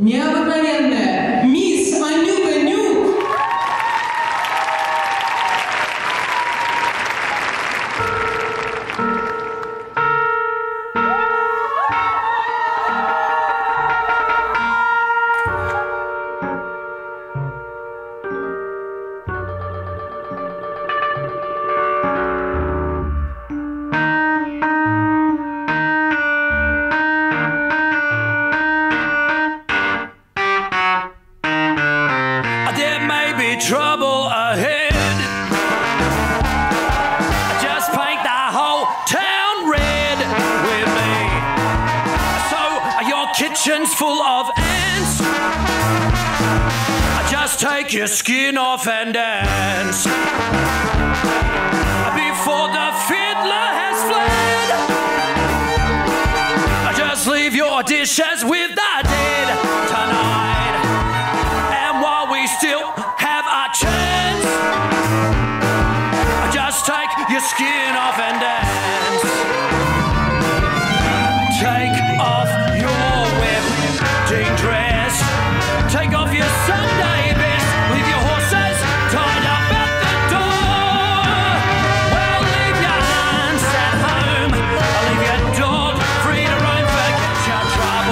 Необыкновенная мисс Анюка Нюк. Kitchen's full of ants. I Just take your skin off and dance. Before the fiddler has fled. I just leave your dishes with the dead tonight. And while we still have our chance, I just take your skin off and dance.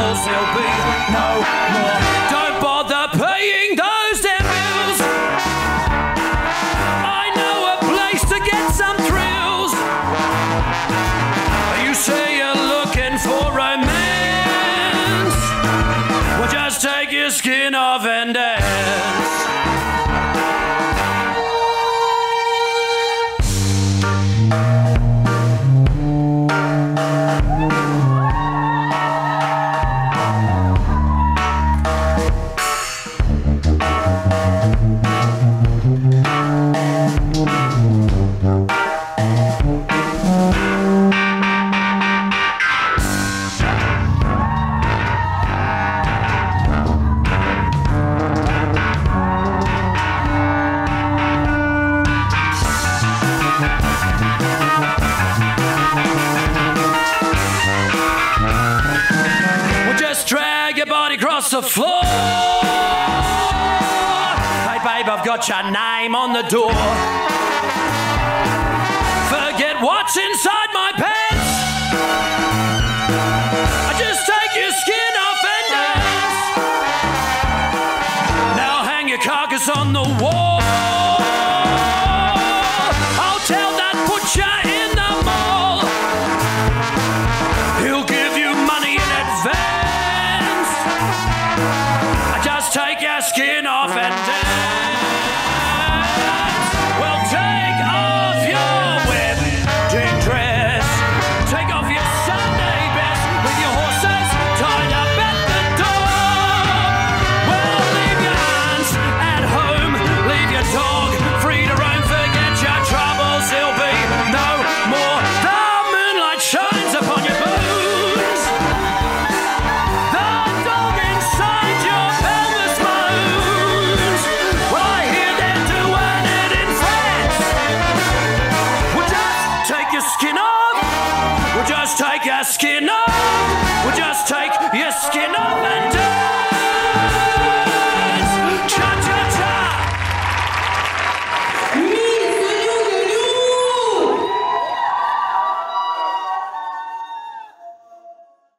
Troubles. There'll be no more. Don't bother paying those damn bills. I know a place to get some thrills. You say you're looking for romance. Well, just take your skin off and dance. Your body across the floor. Hey, babe, I've got your name on the door. Forget what's inside my pants. Your